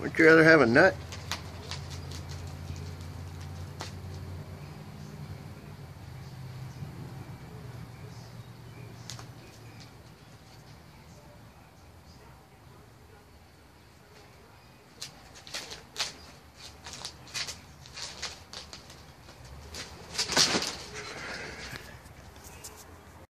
Would you rather have a nut?